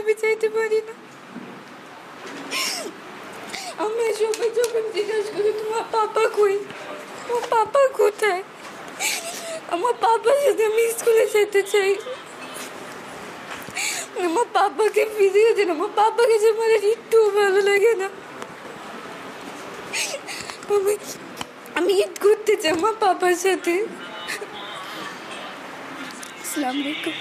আমি যাইতে পারি না। আমরা সবাই যখন জিজ্ঞাসা করি, তোমার পাপা কই? তোমার পাপা কোথায়? আমার পাপার সাথে আমি স্কুলে যেতে চাই, আমার পাপাকে ফিরিয়ে দিন, আমার পাপাকে যে আমার একটু ভালো লাগে না। আমি আমি ঈদ করতে চাই আমার পাপার সাথে। আসসালামু আলাইকুম।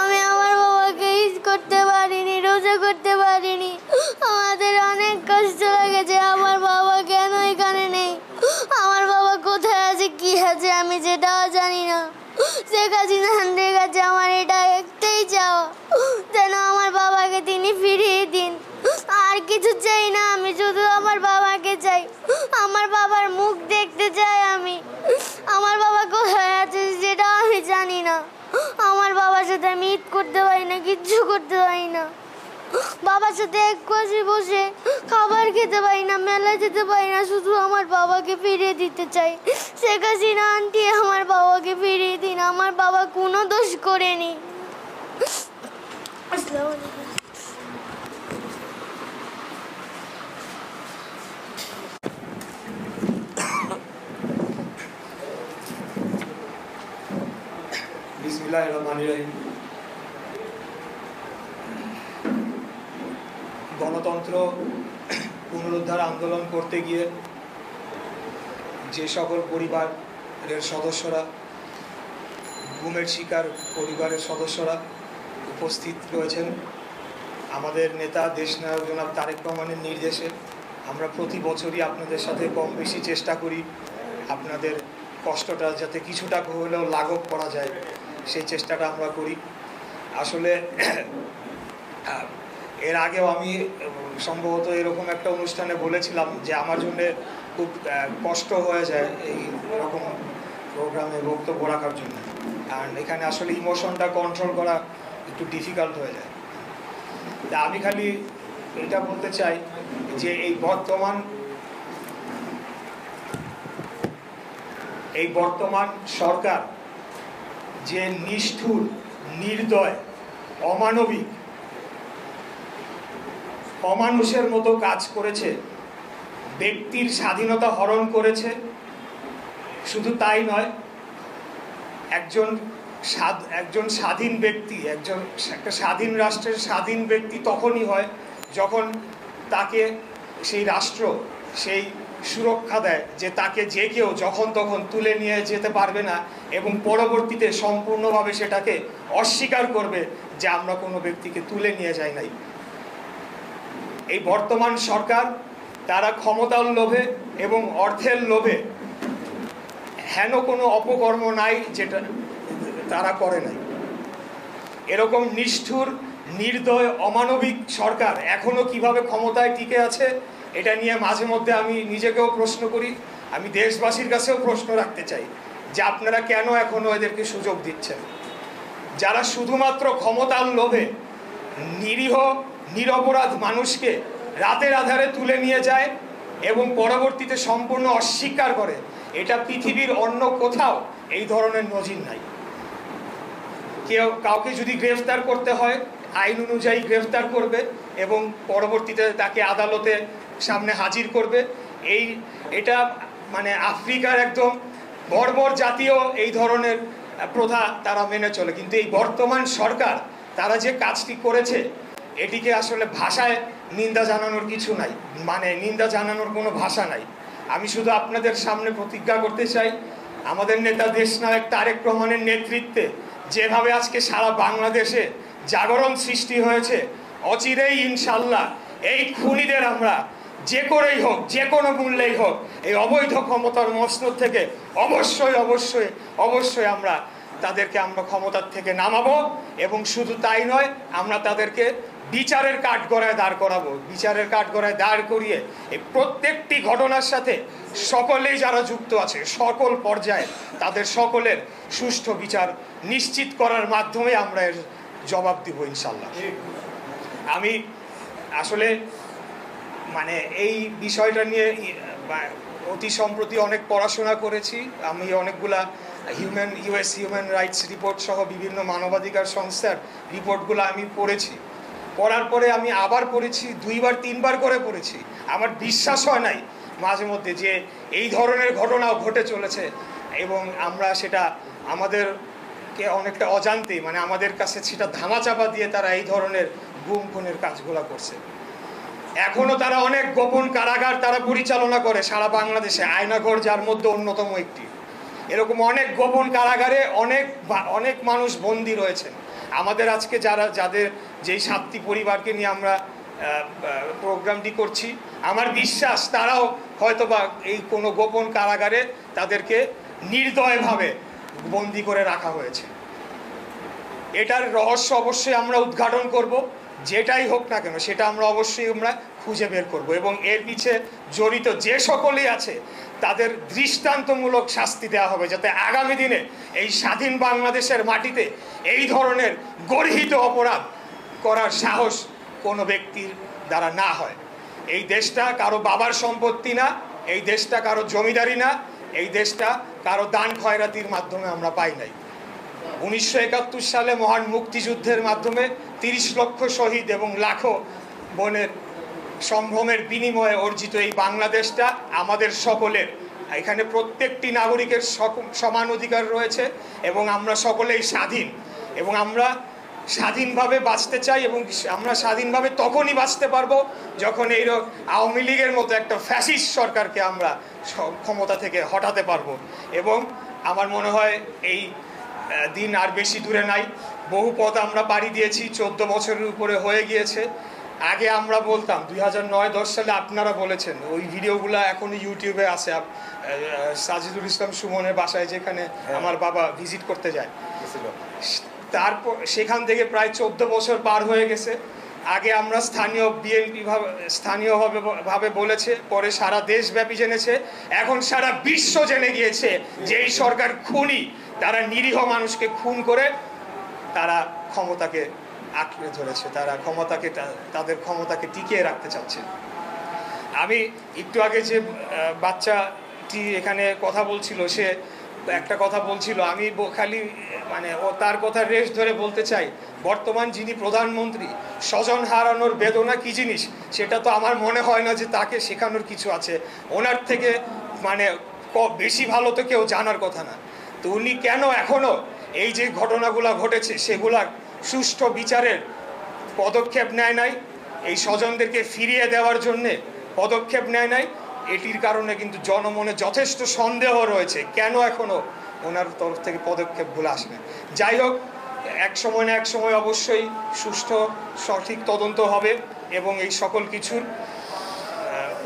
আমি আমার বাবাকে ঈদ করতে পারিনি, রোজা করতে পারিনি। আমাদের অনেক কষ্ট লেগেছে, আমার বাবা কেন এখানে নেই? আমার বাবা কোথায় আছে, কি আছে, আমি যেটাও জানি না। শেখ হাসিনা কাছে আমার এটা একটাই চাওয়া করতে পারি না, কিচ্ছু করতে পারি না। বাবার সাথে এক পাশে বসে খাবার খেতে পারি না, মেলায় যেতে পারি না, শুধু আমার বাবাকে ফিরিয়ে দিতে চাই। শেখ হাসিনা আন্টি, আমার বাবাকে ফিরিয়ে দিন, আমার বাবা কোনো দোষ করেনি। আসসালামু আলাইকুম। বিসমিল্লাহ রহমান রহিম। গণতন্ত্র পুনরুদ্ধার আন্দোলন করতে গিয়ে যে সকল পরিবারের সদস্যরা, গুমের শিকার পরিবারের সদস্যরা উপস্থিত রয়েছেন। আমাদের নেতা দেশনায়ক জনাব তারেক রহমানের নির্দেশে আমরা প্রতি বছরই আপনাদের সাথে কম বেশি চেষ্টা করি। আপনাদের কষ্টটা যাতে কিছুটা হলেও লাঘব করা যায় সেই চেষ্টাটা আমরা করি। আসলে এর আগেও আমি সম্ভবত এরকম একটা অনুষ্ঠানে বলেছিলাম যে আমার জন্য খুব কষ্ট হয়ে যায় এই রকম প্রোগ্রামে বক্তব্য রাখার জন্য। আর এখানে আসলে ইমোশনটা কন্ট্রোল করা একটু ডিফিকাল্ট হয়ে যায়। তা আমি খালি এটা বলতে চাই যে এই বর্তমান এই বর্তমান সরকার যে নিষ্ঠুর, নির্দয়, অমানবিক অমানুষের মতো কাজ করেছে, ব্যক্তির স্বাধীনতা হরণ করেছে, শুধু তাই নয়, একজন একজন স্বাধীন ব্যক্তি, একজন একটা স্বাধীন রাষ্ট্রের স্বাধীন ব্যক্তি তখনই হয় যখন তাকে সেই রাষ্ট্র, সেই সুরক্ষা দেয় যে তাকে যে কেউ যখন তখন তুলে নিয়ে যেতে পারবে না এবং পরবর্তীতে সম্পূর্ণভাবে সেটাকে অস্বীকার করবে যে আমরা কোনো ব্যক্তিকে তুলে নিয়ে যাই নাই। এই বর্তমান সরকার তারা ক্ষমতার লোভে এবং অর্থের লোভে হেন কোনো অপকর্ম নাই যেটা তারা করে নাই। এরকম নিষ্ঠুর, নির্দয়, অমানবিক সরকার এখনও কীভাবে ক্ষমতায় টিকে আছে, এটা নিয়ে মাঝে মধ্যে আমি নিজেকেও প্রশ্ন করি, আমি দেশবাসীর কাছেও প্রশ্ন রাখতে চাই যে আপনারা কেন এখনও এদেরকে সুযোগ দিচ্ছেন? যারা শুধুমাত্র ক্ষমতার লোভে নিরীহ নিরপরাধ মানুষকে রাতের আধারে তুলে নিয়ে যায় এবং পরবর্তীতে সম্পূর্ণ অস্বীকার করে। এটা পৃথিবীর অন্য কোথাও এই ধরনের নজির নাই। কেউ কাউকে যদি গ্রেফতার করতে হয়, আইন অনুযায়ী গ্রেফতার করবে এবং পরবর্তীতে তাকে আদালতে সামনে হাজির করবে। এই, এটা মানে আফ্রিকার একদম বর্বর জাতীয় এই ধরনের প্রথা তারা মেনে চলে। কিন্তু এই বর্তমান সরকার, তারা যে কাজটি করেছে এটিকে আসলে ভাষায় নিন্দা জানানোর কিছু নাই। মানে নিন্দা জানানোর কোনো ভাষা নাই। আমি শুধু আপনাদের সামনে প্রতিজ্ঞা করতে চাই, আমাদের নেতা দেশনায়ক তারেক রহমানের নেতৃত্বে যেভাবে আজকে সারা বাংলাদেশে জাগরণ সৃষ্টি হয়েছে, অচিরেই ইনশাল্লাহ এই খুনিদের আমরা যে করেই হোক, যে কোনো মূল্যেই হোক, এই অবৈধ ক্ষমতার মসনদ থেকে অবশ্যই অবশ্যই অবশ্যই আমরা তাদেরকে আমরা ক্ষমতার থেকে নামাবো এবং শুধু তাই নয়, আমরা তাদেরকে বিচারের কাঠগড়ায় দাঁড় করাবো, বিচারের কাঠগড়ায় দাঁড় করিয়ে এই প্রত্যেকটি ঘটনার সাথে সকলেই যারা যুক্ত আছে, সকল পর্যায়ে তাদের সকলের সুষ্ঠু বিচার নিশ্চিত করার মাধ্যমে আমরা এর জবাব দিব ইনশাল্লাহ আমি আসলে মানে এই বিষয়টা নিয়ে অতি সম্প্রতি অনেক পড়াশোনা করেছি। আমি অনেকগুলা human, US human rights report সহ বিভিন্ন মানবাধিকার সংস্থার রিপোর্টগুলো আমি পড়েছি। পড়ার পরে আমি আবার পড়েছি দুইবার, তিনবার করে পড়েছি আমার বিশ্বাস হয় নাই মাঝে মধ্যে যে এই ধরনের ঘটনাও ঘটে চলেছে এবং আমরা সেটা আমাদেরকে অনেকটা অজান্তেই মানে আমাদের কাছে সেটা ধামাচাপা দিয়ে তারা এই ধরনের গুম খুনের কাজগুলো করছে। এখনও তারা অনেক গোপন কারাগার তারা পরিচালনা করে সারা বাংলাদেশে আয়নাঘর যার মধ্যে অন্যতম একটি। এরকম অনেক গোপন কারাগারে অনেক অনেক মানুষ বন্দী রয়েছেন। আমাদের আজকে যারা, যাদের যেই সাতটি পরিবারকে নিয়ে আমরা প্রোগ্রামটি করছি, আমার বিশ্বাস তারাও হয়তোবা এই কোনো গোপন কারাগারে তাদেরকে নির্দয়ভাবে বন্দি করে রাখা হয়েছে। এটার রহস্য অবশ্যই আমরা উদ্ঘাটন করব। যেটাই হোক না কেন, সেটা আমরা অবশ্যই আমরা খুঁজে বের করব। এবং এর পিছে জড়িত যে সকলেই আছে, তাদের দৃষ্টান্তমূলক শাস্তি দেওয়া হবে যাতে আগামী দিনে এই স্বাধীন বাংলাদেশের মাটিতে এই ধরনের গর্হিত অপরাধ করার সাহস কোনো ব্যক্তির দ্বারা না হয়। এই দেশটা কারও বাবার সম্পত্তি না, এই দেশটা কারও জমিদারি না, এই দেশটা কারও দান খয়রাতির মাধ্যমে আমরা পাই নাই। উনিশশো একাত্তর সালে মহান মুক্তিযুদ্ধের মাধ্যমে তিরিশ লক্ষ শহীদ এবং লাখো বনের সম্ভ্রমের বিনিময়ে অর্জিত এই বাংলাদেশটা আমাদের সকলের। এখানে প্রত্যেকটি নাগরিকের সমান অধিকার রয়েছে এবং আমরা সকলেই স্বাধীন। এবং আমরা স্বাধীনভাবে বাঁচতে চাই এবং আমরা স্বাধীনভাবে তখনই বাঁচতে পারব যখন এই আওয়ামী লীগের মতো একটা ফ্যাসিস্ট সরকারকে আমরা ক্ষমতা থেকে হটাতে পারব। এবং আমার মনে হয় এই দিন আর বেশি দূরে নাই। বহু পথ আমরা পাড়ি দিয়েছি চোদ্দ বছরের উপরে হয়ে গিয়েছে। আগে আমরা বলতাম দুই হাজার নয় দশ সালে আপনারা বলেছেন ওই ভিডিওগুলো এখনও ইউটিউবে আছে। আপ- সাজিদুল ইসলাম সুমনের বাসায় যেখানে আমার বাবা ভিজিট করতে যায়। তারপর সেখান থেকে প্রায় চোদ্দ বছর পার হয়ে গেছে। আগে আমরা স্থানীয় বিএনপি স্থানীয়ভাবে ভাবে বলেছে পরে সারা দেশব্যাপী জেনেছে। এখন সারা বিশ্ব জেনে গিয়েছে যে এই সরকার খুনি। তারা নিরীহ মানুষকে খুন করে তারা ক্ষমতাকে আঁকড়ে ধরেছে, তারা ক্ষমতাকে তাদের ক্ষমতাকে টিকিয়ে রাখতে চাচ্ছে। আমি একটু আগে যে বাচ্চাটি এখানে কথা বলছিল, সে একটা কথা বলছিল, আমি খালি মানে ও তার কথা রেশ ধরে বলতে চাই। বর্তমান যিনি প্রধানমন্ত্রী, স্বজন হারানোর বেদনা কি জিনিস? সেটা তো আমার মনে হয় না যে তাকে শেখানোর কিছু আছে। ওনার থেকে মানে বেশি ভালো তো কেউ জানার কথা না। তো উনি কেন এখনও এই যে ঘটনাগুলো ঘটেছে, সেগুলা সুষ্ঠু বিচারের পদক্ষেপ নেয় নাই? এই স্বজনদেরকে ফিরিয়ে দেওয়ার জন্যে পদক্ষেপ নেয় নাই? এটির কারণে কিন্তু জনমনে যথেষ্ট সন্দেহ রয়েছে। কেন এখনও ওনার তরফ থেকে পদক্ষেপগুলো আসবে যাই হোক, এক সময় না এক সময় অবশ্যই সুষ্ঠু সঠিক তদন্ত হবে এবং এই সকল কিছুর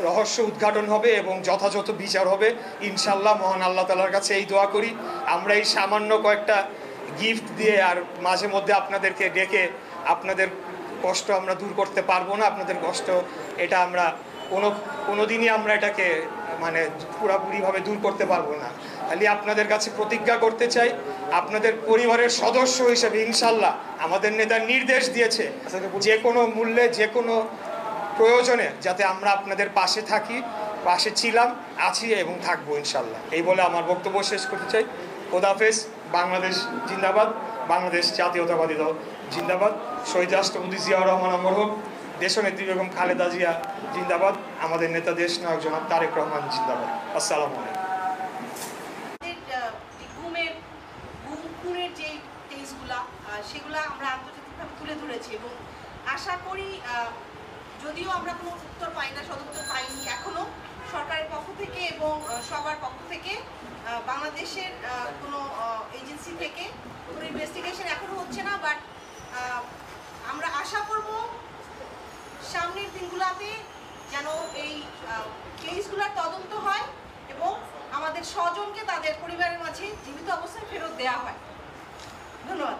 রহস্য উদ্ঘাটন হবে এবং যথাযথ বিচার হবে। ইনশাল্লাহ মহান আল্লাহ তালার কাছে এই দোয়া করি। আমরা এই সামান্য কয়েকটা গিফট দিয়ে আর মাঝে মধ্যে আপনাদেরকে ডেকে আপনাদের কষ্ট আমরা দূর করতে পারব না আপনাদের কষ্ট এটা আমরা কোনো কোনো দিনই আমরা এটাকে মানে পুরাপুরিভাবে দূর করতে পারব না। খালি আপনাদের কাছে প্রতিজ্ঞা করতে চাই আপনাদের পরিবারের সদস্য হিসেবে ইনশাল্লাহ আমাদের নেতা নির্দেশ দিয়েছে যে কোনো মূল্যে যে কোনো প্রয়োজনে যাতে আমরা আপনাদের পাশে থাকি, পাশে ছিলাম, আছি এবং থাকব ইনশাল্লাহ। এই বলে আমার বক্তব্য শেষ করতে চাই। খোদাফেজ বাংলাদেশ জিন্দাবাদ, বাংলাদেশ জাতীয়তাবাদী দল জিন্দাবাদ। শহীদ রাষ্ট্রপতি জিয়াউর রহমান অমর হোক, দেশনেত্রী বেগম খালেদা জিয়া জিন্দাবাদ, আমাদের নেতা দেশ নায়ক জনাব তারেক রহমান জিন্দাবাদ। আসসালামু আলাইকুম। সেগুলা আমরা আন্তর্জাতিকভাবে তুলে ধরেছি এবং আশা করি যদিও আমরা কোনো উত্তর পাই না, সদুত্তর পাইনি এখনও সরকারের পক্ষ থেকে এবং সবার পক্ষ থেকে বাংলাদেশের কোনো এজেন্সি থেকে কোনো ইনভেস্টিগেশন এখনও হচ্ছে না বাট আমরা আশা করব সামনের দিনগুলোতে যেন এই কেসগুলোর তদন্ত হয় এবং আমাদের স্বজনকে তাদের পরিবারের মাঝে জীবিত অবস্থায় ফেরত দেওয়া হয়। ধন্যবাদ।